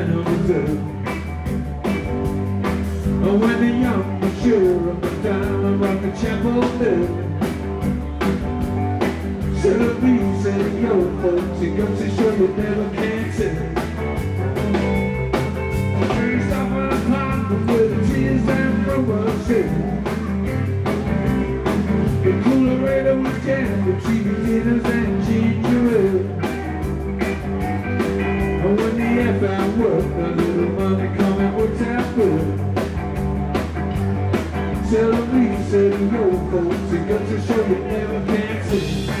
And when the young mature of the time of the chapel live. Should be said your folks, it goes to show you never can tell. And when the F out a little money coming was taboo. Tell me, said your folks, it got to show you never can see.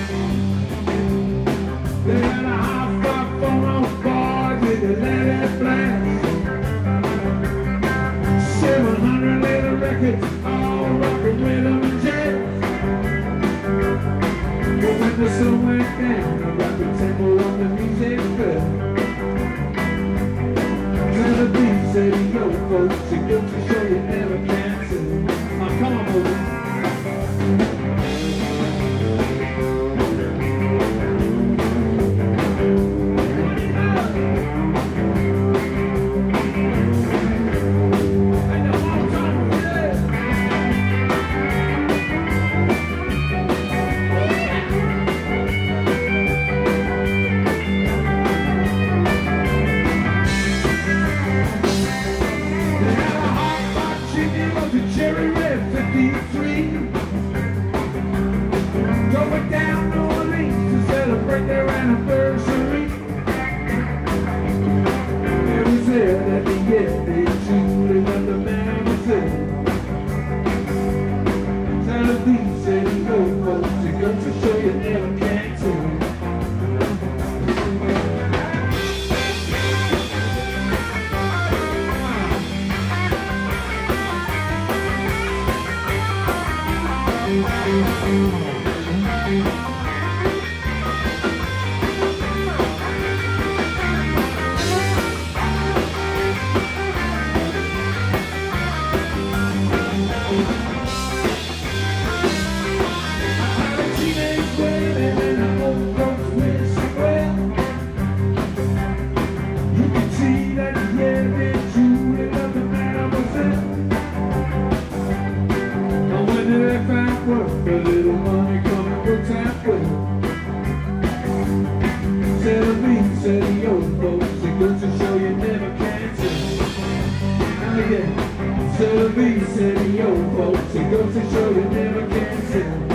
Show you never can tell. Now Down to celebrate their anniversary. There that the man goes to show you never can missing well. You work, a little money So the league said, folks, it goes to show you never can tell.